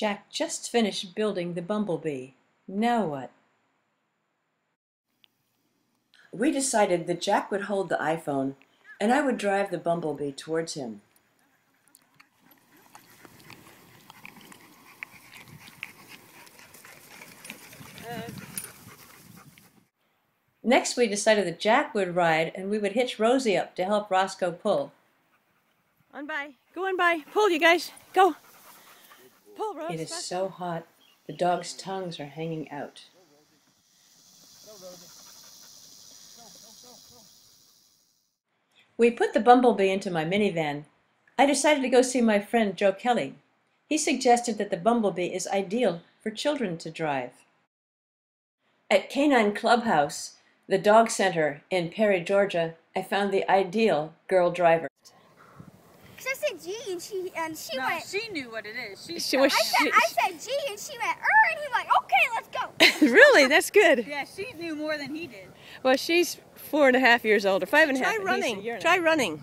Jack just finished building the bumblebee. Now what? We decided that Jack would hold the iPhone and I would drive the bumblebee towards him. Next, we decided that Jack would ride and we would hitch Rosie up to help Roscoe pull. On by. Go on by. Pull, you guys. Go. Pull, Rose. It is so hot. The dog's tongues are hanging out. We put the bumblebee into my minivan. I decided to go see my friend Joe Kelly. He suggested that the bumblebee is ideal for children to drive. At Canine Clubhouse, the dog center in Perry, Georgia, I found the ideal girl driver. Cause I said G and she and she No, went. she knew what it is. She, She was- I said I said G and she went er and he went okay let's go. really? That's good. yeah, she knew more than he did. Well, she's four and a half years older, five and a half. Try and running. a Try running.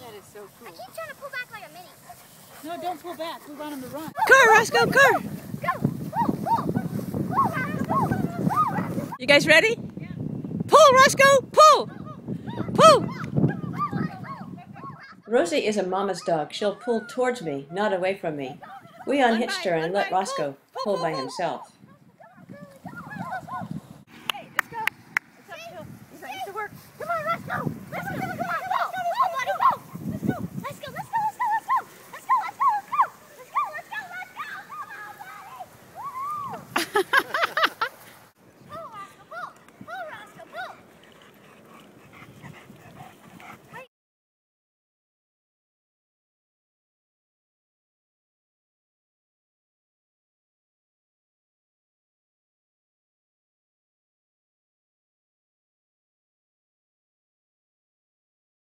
That is so I keep trying to pull back like a mini. No, don't pull back. We want him to run. Car, Roscoe, car. Go! Pull! Pull! Pull, Roscoe, pull! Pull, Roscoe, You guys ready? Pull, Roscoe. Pull. Pull. Rosie is a mama's dog. She'll pull towards me, not away from me. We unhitched her and let Roscoe pull by himself.